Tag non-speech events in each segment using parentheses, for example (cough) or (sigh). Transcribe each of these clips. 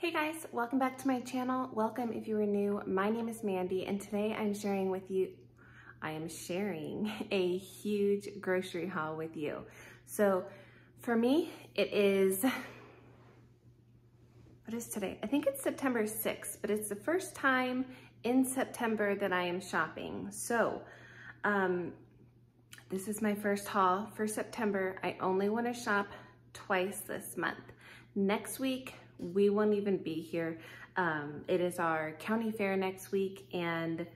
Hey guys, welcome back to my channel. Welcome if you are new. My name is Mandy and today I'm sharing with you, I am sharing (laughs) a huge grocery haul with you. So for me, it is, what is today? I think it's September 6th, but it's the first time in September that I am shopping. So um, this is my first haul for September. I only wanna shop twice this month. Next week, we won't even be here. Um, it is our county fair next week and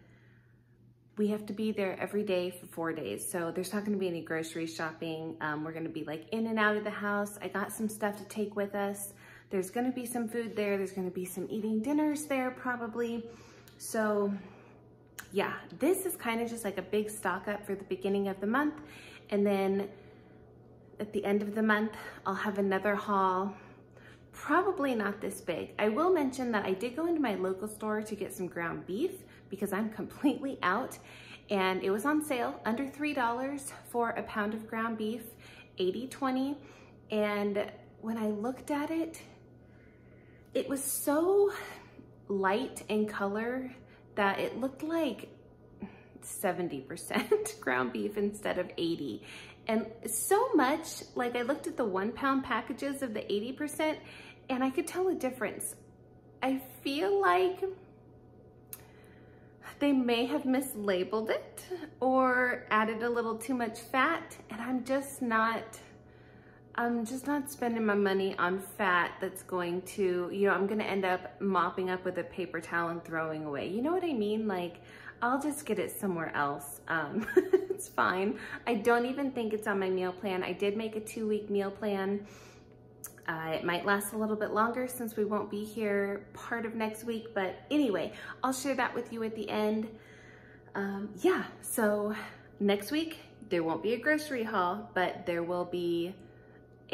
we have to be there every day for four days. So there's not gonna be any grocery shopping. Um, we're gonna be like in and out of the house. I got some stuff to take with us. There's gonna be some food there. There's gonna be some eating dinners there probably. So yeah, this is kind of just like a big stock up for the beginning of the month. And then at the end of the month, I'll have another haul probably not this big. I will mention that I did go into my local store to get some ground beef because I'm completely out and it was on sale under $3 for a pound of ground beef, 80-20. And when I looked at it, it was so light in color that it looked like 70% (laughs) ground beef instead of 80. And so much, like I looked at the one pound packages of the 80% and I could tell a difference. I feel like they may have mislabeled it or added a little too much fat and I'm just not, I'm just not spending my money on fat that's going to, you know, I'm gonna end up mopping up with a paper towel and throwing away. You know what I mean? Like, I'll just get it somewhere else. Um, (laughs) it's fine. I don't even think it's on my meal plan. I did make a two week meal plan uh, it might last a little bit longer since we won't be here part of next week, but anyway, I'll share that with you at the end. Um, yeah, so next week, there won't be a grocery haul, but there will be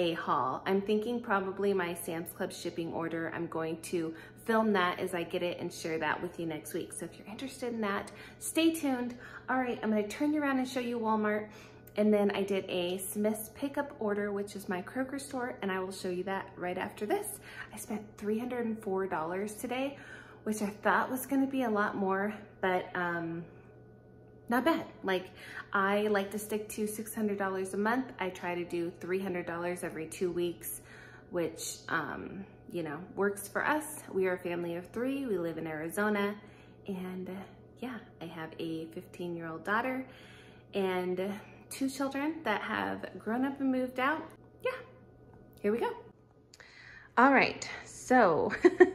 a haul. I'm thinking probably my Sam's Club shipping order. I'm going to film that as I get it and share that with you next week. So if you're interested in that, stay tuned. All right, I'm gonna turn you around and show you Walmart. And then I did a Smith's pickup order, which is my Kroger store, and I will show you that right after this. I spent $304 today, which I thought was gonna be a lot more, but um, not bad. Like, I like to stick to $600 a month. I try to do $300 every two weeks, which, um, you know, works for us. We are a family of three. We live in Arizona, and uh, yeah, I have a 15-year-old daughter, and two children that have grown up and moved out. Yeah, here we go. All right, so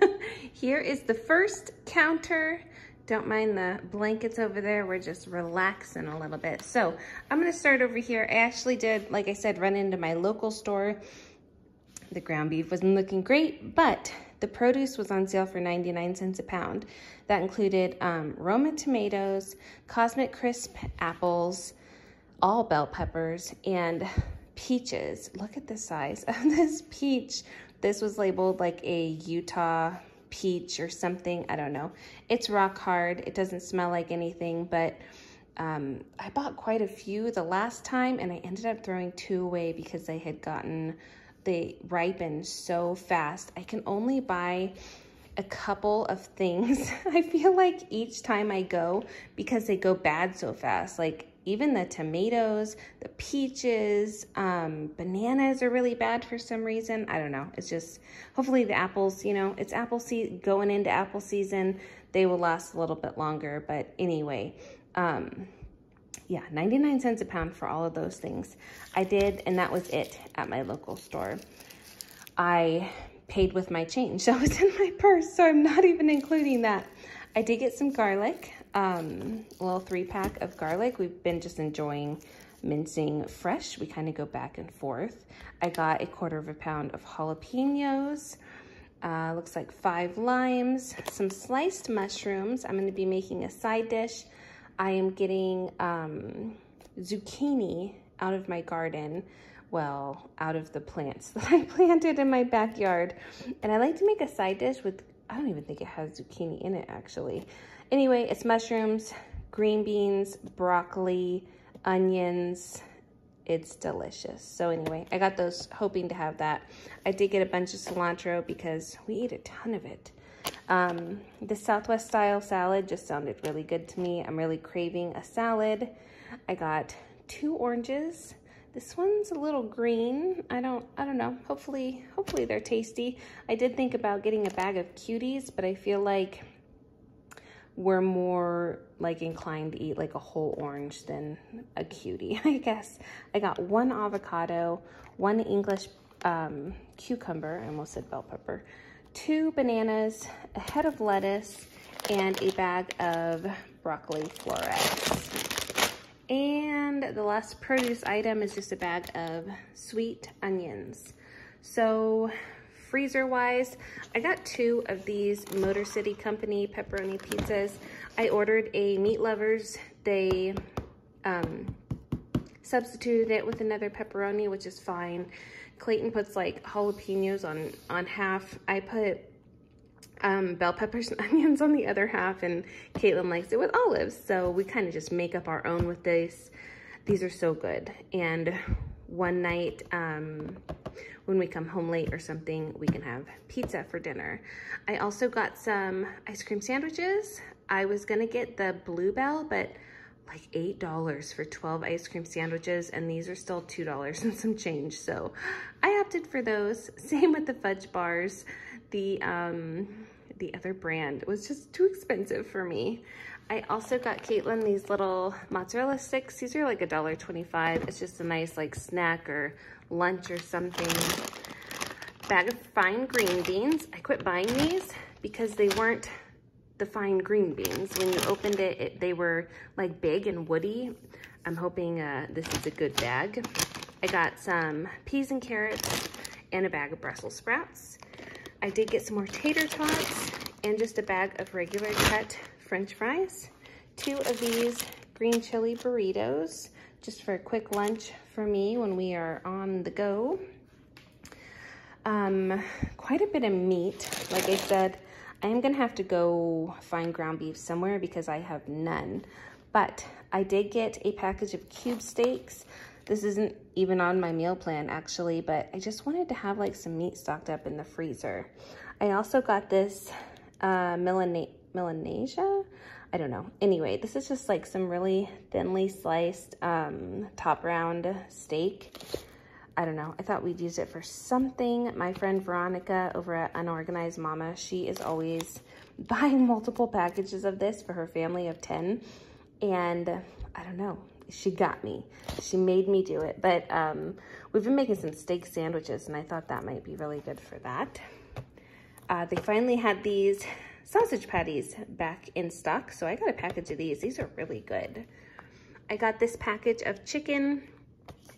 (laughs) here is the first counter. Don't mind the blankets over there. We're just relaxing a little bit. So I'm gonna start over here. I actually did, like I said, run into my local store. The ground beef wasn't looking great, but the produce was on sale for 99 cents a pound. That included um, Roma tomatoes, Cosmic Crisp apples, all bell peppers and peaches. Look at the size of (laughs) this peach. This was labeled like a Utah peach or something. I don't know. It's rock hard. It doesn't smell like anything, but um, I bought quite a few the last time and I ended up throwing two away because they had gotten, they ripened so fast. I can only buy a couple of things. (laughs) I feel like each time I go, because they go bad so fast, like even the tomatoes, the peaches, um, bananas are really bad for some reason. I don't know. It's just, hopefully the apples, you know, it's apple season, going into apple season, they will last a little bit longer. But anyway, um, yeah, 99 cents a pound for all of those things. I did, and that was it at my local store. I paid with my change (laughs) that was in my purse, so I'm not even including that. I did get some garlic um, a little three pack of garlic. We've been just enjoying mincing fresh. We kind of go back and forth. I got a quarter of a pound of jalapenos. Uh, looks like five limes, some sliced mushrooms. I'm gonna be making a side dish. I am getting um, zucchini out of my garden well, out of the plants (laughs) that I planted in my backyard. And I like to make a side dish with, I don't even think it has zucchini in it actually. Anyway, it's mushrooms, green beans, broccoli, onions, it's delicious. So anyway, I got those hoping to have that. I did get a bunch of cilantro because we eat a ton of it. Um, the Southwest style salad just sounded really good to me. I'm really craving a salad. I got two oranges. This one's a little green. I don't, I don't know. Hopefully, hopefully they're tasty. I did think about getting a bag of cuties, but I feel like we're more like inclined to eat like a whole orange than a cutie, (laughs) I guess. I got one avocado, one English um, cucumber, I almost said bell pepper, two bananas, a head of lettuce, and a bag of broccoli florets. And the last produce item is just a bag of sweet onions. So freezer wise, I got two of these Motor City Company pepperoni pizzas. I ordered a Meat Lovers. They um, substituted it with another pepperoni, which is fine. Clayton puts like jalapenos on, on half. I put um, bell peppers and (laughs) onions on the other half, and Caitlin likes it with olives. So we kind of just make up our own with this. These are so good. And one night, um, when we come home late or something, we can have pizza for dinner. I also got some ice cream sandwiches. I was gonna get the Bluebell, but like $8 for 12 ice cream sandwiches, and these are still $2 (laughs) and some change. So I opted for those. (laughs) Same with the fudge bars. The, um, the other brand was just too expensive for me. I also got Caitlin these little mozzarella sticks. These are like a dollar twenty-five. It's just a nice like snack or lunch or something. Bag of fine green beans. I quit buying these because they weren't the fine green beans. When you opened it, it they were like big and woody. I'm hoping uh, this is a good bag. I got some peas and carrots and a bag of Brussels sprouts. I did get some more tater tots and just a bag of regular cut french fries. Two of these green chili burritos just for a quick lunch for me when we are on the go. Um, quite a bit of meat. Like I said, I am gonna have to go find ground beef somewhere because I have none. But I did get a package of cube steaks. This isn't even on my meal plan actually, but I just wanted to have like some meat stocked up in the freezer. I also got this uh, Milanesa I don't know. Anyway, this is just like some really thinly sliced um, top round steak. I don't know. I thought we'd use it for something. My friend Veronica over at Unorganized Mama, she is always (laughs) buying multiple packages of this for her family of 10. And I don't know. She got me. She made me do it. But um, we've been making some steak sandwiches and I thought that might be really good for that. Uh, they finally had these sausage patties back in stock. So I got a package of these. These are really good. I got this package of chicken.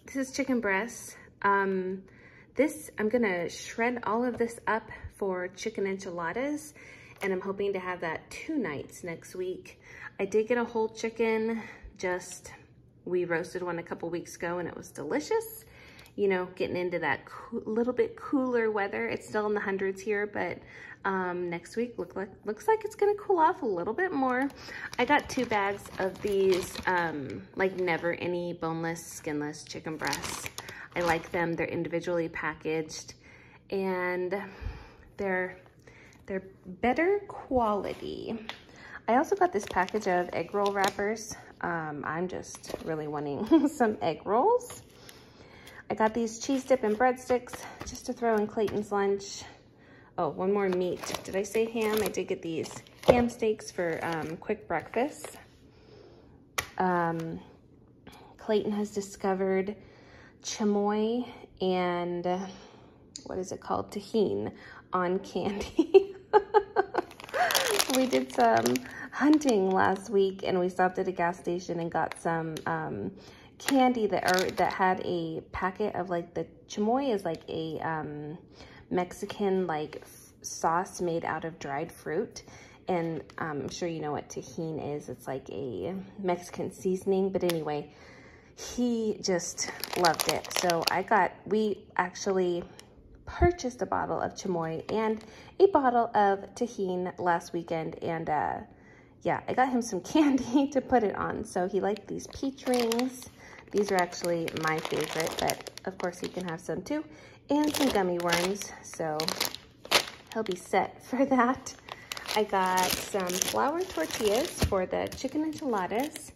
This is chicken breasts. Um, this, I'm gonna shred all of this up for chicken enchiladas and I'm hoping to have that two nights next week. I did get a whole chicken, just, we roasted one a couple weeks ago and it was delicious. You know, getting into that little bit cooler weather. It's still in the hundreds here, but um, next week. Look like, looks like it's gonna cool off a little bit more. I got two bags of these, um, like never any boneless, skinless chicken breasts. I like them, they're individually packaged and they're, they're better quality. I also got this package of egg roll wrappers. Um, I'm just really wanting (laughs) some egg rolls. I got these cheese dip and breadsticks just to throw in Clayton's lunch. Oh, one more meat. Did I say ham? I did get these ham steaks for um, quick breakfast. Um, Clayton has discovered chamoy and what is it called? Tajín on candy. (laughs) we did some hunting last week and we stopped at a gas station and got some um, candy that are that had a packet of like the chamoy is like a um, Mexican like sauce made out of dried fruit. And um, I'm sure you know what Tajín is. It's like a Mexican seasoning. But anyway, he just loved it. So I got, we actually purchased a bottle of chamoy and a bottle of Tajín last weekend. And uh, yeah, I got him some (laughs) candy to put it on. So he liked these peach rings. These are actually my favorite, but of course he can have some too. And some gummy worms, so he'll be set (laughs) for that. I got some flour tortillas for the chicken enchiladas,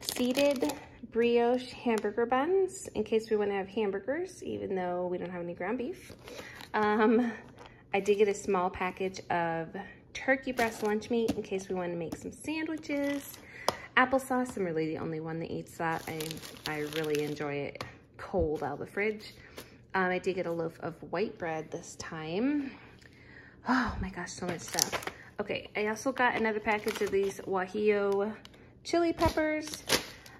seeded brioche hamburger buns in case we want to have hamburgers, even though we don't have any ground beef. Um, I did get a small package of turkey breast lunch meat in case we want to make some sandwiches. Applesauce, I'm really the only one that eats that. I, I really enjoy it cold out of the fridge. Um, I did get a loaf of white bread this time. Oh my gosh, so much stuff. Okay, I also got another package of these Guajillo chili peppers.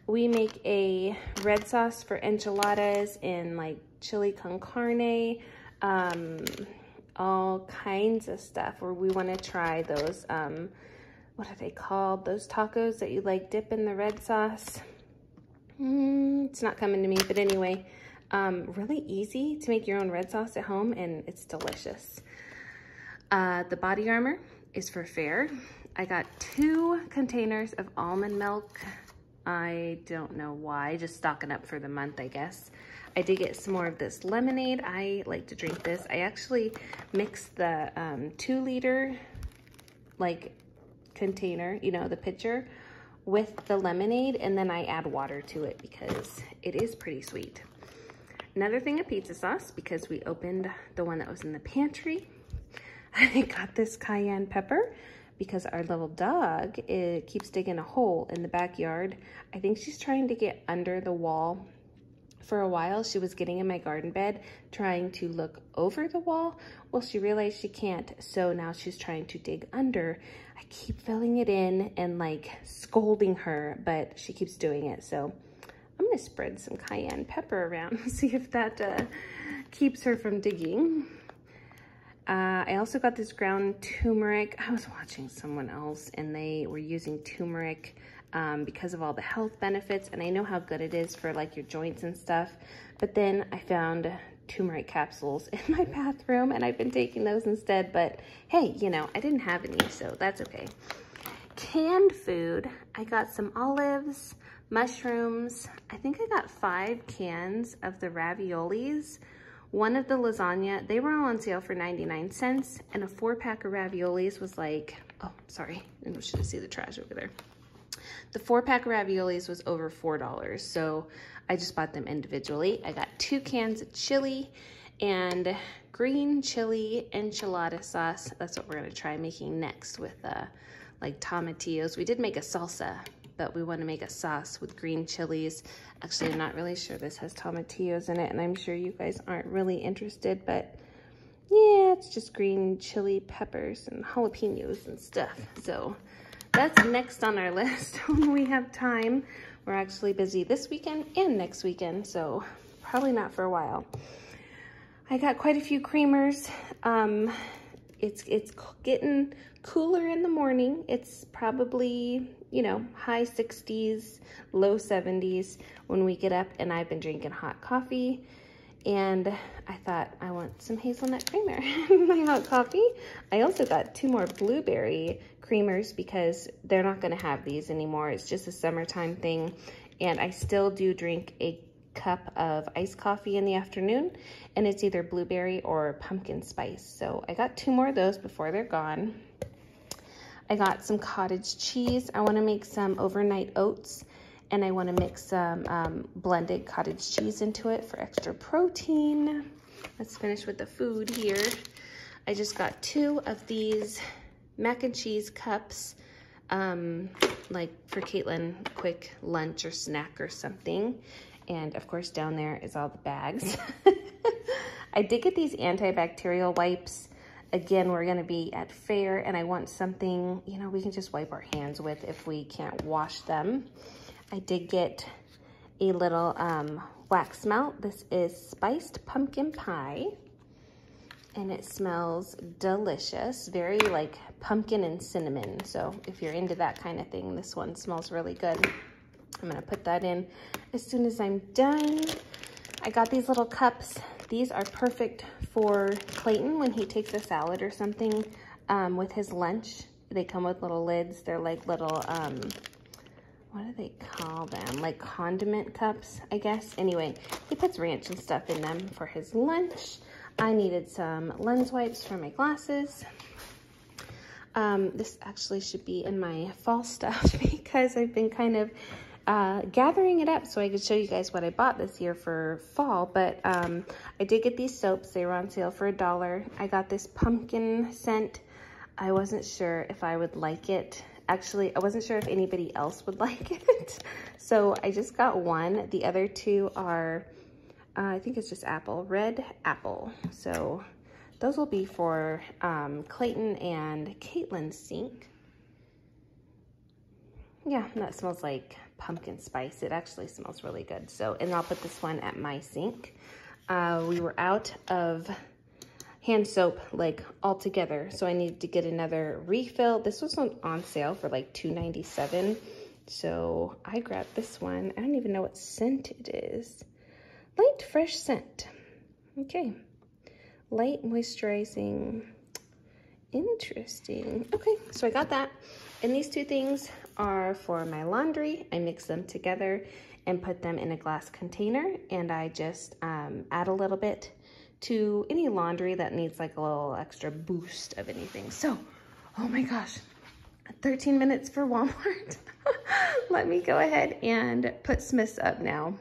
We make a red sauce for enchiladas in like chili con carne, um, all kinds of stuff where we want to try those, um, what are they called? Those tacos that you like dip in the red sauce. Mm, it's not coming to me, but anyway, um, really easy to make your own red sauce at home and it's delicious. Uh, the body armor is for fair. I got two containers of almond milk I don't know why, just stocking up for the month, I guess. I did get some more of this lemonade. I like to drink this. I actually mixed the um, two liter like container, you know, the pitcher with the lemonade and then I add water to it because it is pretty sweet. Another thing of pizza sauce because we opened the one that was in the pantry. (laughs) I got this cayenne pepper because our little dog it keeps digging a hole in the backyard. I think she's trying to get under the wall. For a while, she was getting in my garden bed, trying to look over the wall. Well, she realized she can't, so now she's trying to dig under. I keep filling it in and like scolding her, but she keeps doing it. So I'm gonna spread some cayenne pepper around, (laughs) see if that uh, keeps her from digging. Uh, I also got this ground turmeric. I was watching someone else and they were using turmeric um, because of all the health benefits. And I know how good it is for like your joints and stuff. But then I found turmeric capsules (laughs) in my bathroom and I've been taking those instead. But hey, you know, I didn't have any, so that's okay. Canned food, I got some olives, mushrooms. I think I got five cans of the raviolis one of the lasagna, they were all on sale for 99 cents, and a four pack of raviolis was like, oh, sorry, I should have see the trash over there. The four pack of raviolis was over $4, so I just bought them individually. I got two cans of chili and green chili enchilada sauce. That's what we're gonna try making next with uh, like tomatillos. We did make a salsa, but we want to make a sauce with green chilies. Actually, I'm not really sure this has tomatillos in it, and I'm sure you guys aren't really interested, but yeah, it's just green chili peppers and jalapenos and stuff. So that's next on our (laughs) list when we have time. We're actually busy this weekend and next weekend, so probably not for a while. I got quite a few creamers. Um, it's, it's getting cooler in the morning. It's probably, you know, high 60s, low 70s when we get up and I've been drinking hot coffee and I thought I want some hazelnut creamer (laughs) in my hot coffee. I also got two more blueberry creamers because they're not gonna have these anymore. It's just a summertime thing. And I still do drink a cup of iced coffee in the afternoon and it's either blueberry or pumpkin spice. So I got two more of those before they're gone. I got some cottage cheese. I wanna make some overnight oats and I wanna mix some um, blended cottage cheese into it for extra protein. Let's finish with the food here. I just got two of these mac and cheese cups, um, like for Caitlin, quick lunch or snack or something. And of course down there is all the bags. (laughs) I did get these antibacterial wipes. Again, we're gonna be at fair and I want something, you know, we can just wipe our hands with if we can't wash them. I did get a little um, wax melt. This is spiced pumpkin pie and it smells delicious. Very like pumpkin and cinnamon. So if you're into that kind of thing, this one smells really good. I'm gonna put that in as soon as I'm done. I got these little cups. These are perfect for Clayton when he takes a salad or something um, with his lunch. They come with little lids. They're like little, um, what do they call them? Like condiment cups, I guess. Anyway, he puts ranch and stuff in them for his lunch. I needed some lens wipes for my glasses. Um, this actually should be in my fall stuff (laughs) because I've been kind of uh, gathering it up so I could show you guys what I bought this year for fall. But um, I did get these soaps. They were on sale for a dollar. I got this pumpkin scent. I wasn't sure if I would like it. Actually, I wasn't sure if anybody else would (laughs) like it. so I just got one. The other two are, uh, I think it's just apple, red apple. So those will be for um, Clayton and Caitlin's sink. Yeah, that smells like pumpkin spice. It actually smells really good. So, and I'll put this one at my sink. Uh, we were out of hand soap like all together. So I needed to get another refill. This was on, on sale for like $2.97. So I grabbed this one. I don't even know what scent it is. Light fresh scent. Okay. Light moisturizing. Interesting. Okay, so I got that. And these two things are for my laundry. I mix them together and put them in a glass container. And I just um, add a little bit to any laundry that needs like a little extra boost of anything. So, oh my gosh, 13 minutes for Walmart. (laughs) Let me go ahead and put Smith's up now.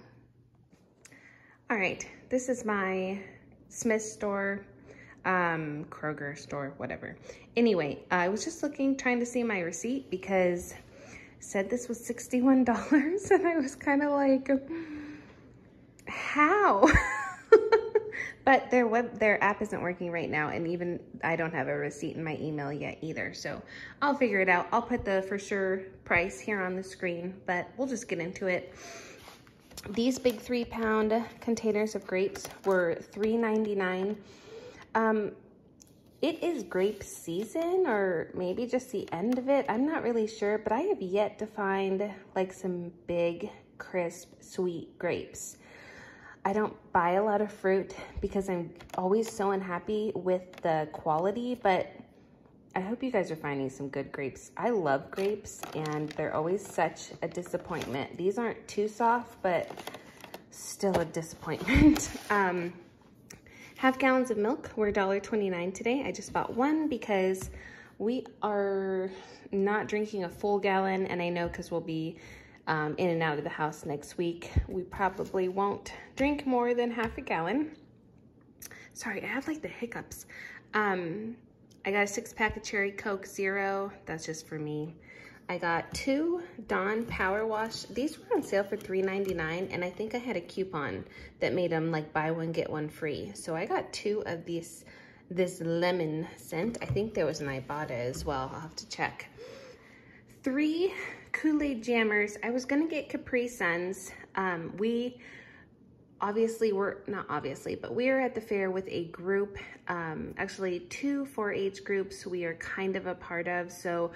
All right, this is my Smith store, um, Kroger store, whatever. Anyway, I was just looking, trying to see my receipt because said this was $61 (laughs) and I was kind of like, how? (laughs) But their web, their app isn't working right now, and even I don't have a receipt in my email yet either. So I'll figure it out. I'll put the for sure price here on the screen, but we'll just get into it. These big three pound containers of grapes were $3.99. Um, it is grape season or maybe just the end of it. I'm not really sure, but I have yet to find like some big, crisp, sweet grapes. I don't buy a lot of fruit because I'm always so unhappy with the quality, but I hope you guys are finding some good grapes. I love grapes and they're always such a disappointment. These aren't too soft, but still a disappointment. (laughs) um, half gallons of milk were $1.29 today. I just bought one because we are not drinking a full gallon and I know because we'll be um, in and out of the house next week. We probably won't drink more than half a gallon. Sorry, I have like the hiccups. Um, I got a six pack of Cherry Coke Zero. That's just for me. I got two Dawn Power Wash. These were on sale for $3.99 and I think I had a coupon that made them like buy one, get one free. So I got two of these, this lemon scent. I think there was an Ibotta as well. I'll have to check. Three Kool-Aid jammers. I was gonna get Capri Suns. Um, we obviously were, not obviously, but we are at the fair with a group, um, actually two 4-H groups we are kind of a part of. So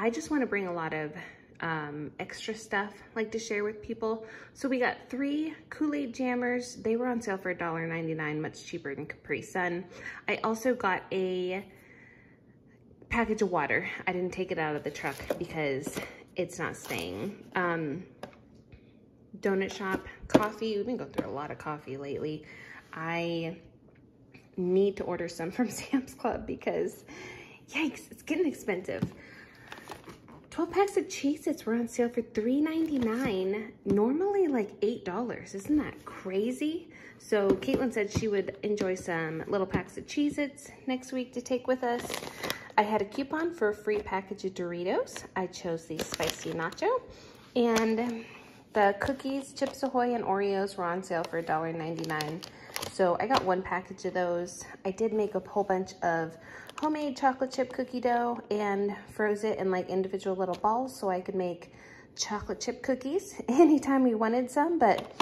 I just wanna bring a lot of um, extra stuff like to share with people. So we got three Kool-Aid jammers. They were on sale for $1.99, much cheaper than Capri Sun. I also got a package of water. I didn't take it out of the truck because it's not staying. Um, donut shop, coffee. We've been going through a lot of coffee lately. I need to order some (laughs) from Sam's Club because, yikes, it's getting expensive. 12 packs of Cheez-Its were on sale for $3.99, normally like $8. Isn't that crazy? So Caitlin said she would enjoy some little packs of Cheez-Its next week to take with us. I had a coupon for a free package of Doritos. I chose the spicy nacho. And the cookies, Chips Ahoy, and Oreos were on sale for $1.99. So I got one package of those. I did make a whole bunch of homemade chocolate chip cookie dough and froze it in like individual little balls so I could make chocolate chip cookies (laughs) anytime we wanted some. But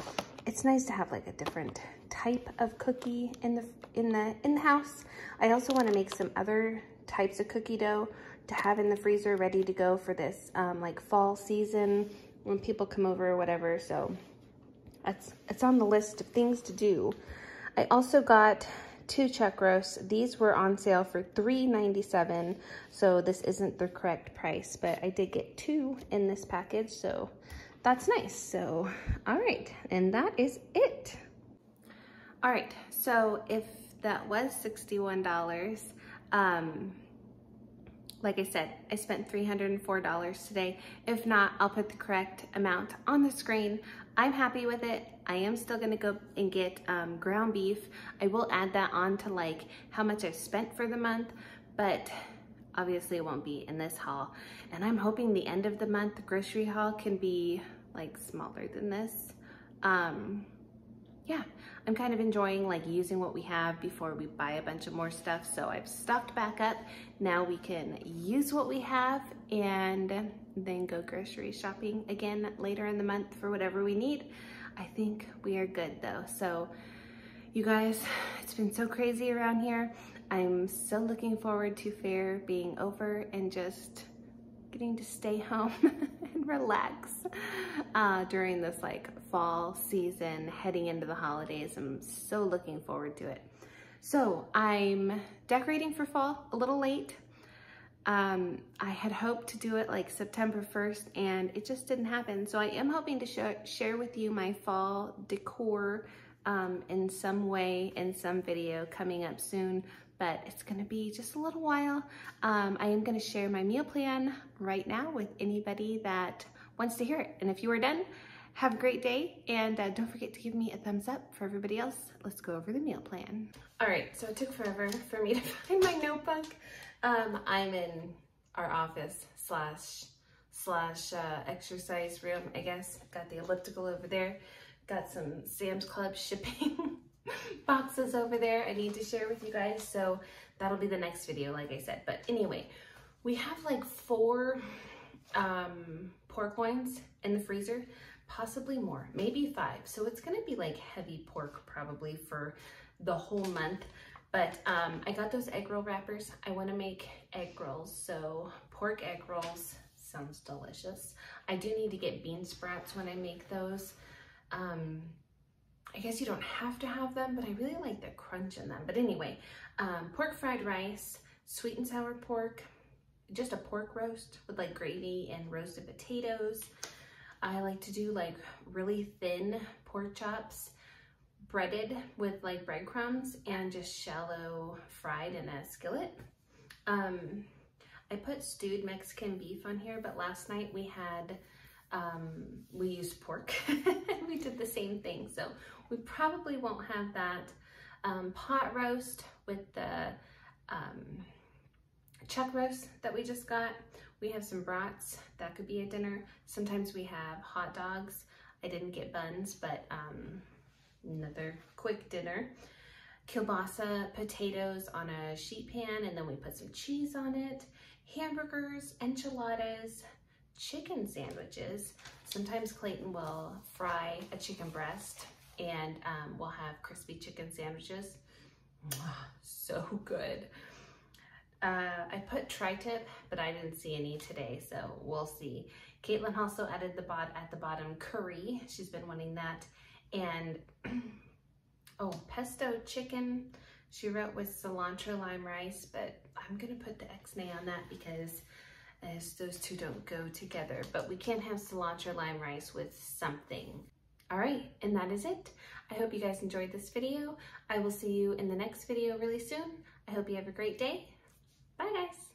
it's nice to have like a different type of cookie in the in the in the house. I also want to make some other types of cookie dough to have in the freezer ready to go for this um, like fall season when people come over or whatever. So that's it's on the list of things to do. I also got two chuck roasts. These were on sale for $3.97, so this isn't the correct price, but I did get two in this package, so that's nice. So, all right, and that is it. All right, so if that was $61, um, like I said, I spent $304 today. If not, I'll put the correct amount on the screen. I'm happy with it. I am still gonna go and get um, ground beef. I will add that on to like how much I spent for the month, but obviously it won't be in this haul. And I'm hoping the end of the month grocery haul can be like smaller than this. Um, yeah, I'm kind of enjoying like using what we have before we buy a bunch of more stuff. So I've stocked back up. Now we can use what we have and then go grocery shopping again later in the month for whatever we need. I think we are good though. So you guys, it's been so crazy around here. I'm so looking forward to fair being over and just getting to stay home (laughs) and relax uh, during this like fall season heading into the holidays. I'm so looking forward to it. So I'm decorating for fall a little late. Um, I had hoped to do it like September 1st and it just didn't happen. So I am hoping to sh share with you my fall decor um, in some way in some video coming up soon but it's gonna be just a little while. Um, I am gonna share my meal plan right now with anybody that wants to hear it. And if you are done, have a great day and uh, don't forget to give me a thumbs up for everybody else. Let's go over the meal plan. All right, so it took forever for me to (laughs) find my notebook. Um, I'm in our office slash slash uh, exercise room, I guess. Got the elliptical over there. Got some Sam's Club shipping (laughs) (laughs) boxes over there I need to share with you guys. So that'll be the next video, like I said. But anyway, we have like four um, pork loins in the freezer, possibly more, maybe five. So it's gonna be like heavy pork probably for the whole month. But um, I got those egg roll wrappers. I wanna make egg rolls. So pork egg rolls sounds delicious. I do need to get bean sprouts when I make those. Um, I guess you don't have to have them, but I really like the crunch in them. But anyway, um, pork fried rice, sweet and sour pork, just a pork roast with like gravy and roasted potatoes. I like to do like really thin pork chops breaded with like breadcrumbs and just shallow fried in a skillet. Um, I put stewed Mexican beef on here, but last night we had, um, we used pork. (laughs) we did the same thing. So we probably won't have that um, pot roast with the um, chuck roast that we just got. We have some brats, that could be a dinner. Sometimes we have hot dogs. I didn't get buns, but um, another quick dinner. Kielbasa potatoes on a sheet pan, and then we put some cheese on it. Hamburgers, enchiladas, chicken sandwiches. Sometimes Clayton will fry a chicken breast and um, we'll have crispy chicken sandwiches. So good. Uh, I put tri-tip, but I didn't see any today, so we'll see. Caitlin also added the bot at the bottom curry. She's been wanting that. And, (clears throat) oh, pesto chicken. She wrote with cilantro lime rice, but I'm gonna put the X-nay on that because as those two don't go together. But we can't have cilantro lime rice with something. All right, and that is it. I hope you guys enjoyed this video. I will see you in the next video really soon. I hope you have a great day. Bye guys.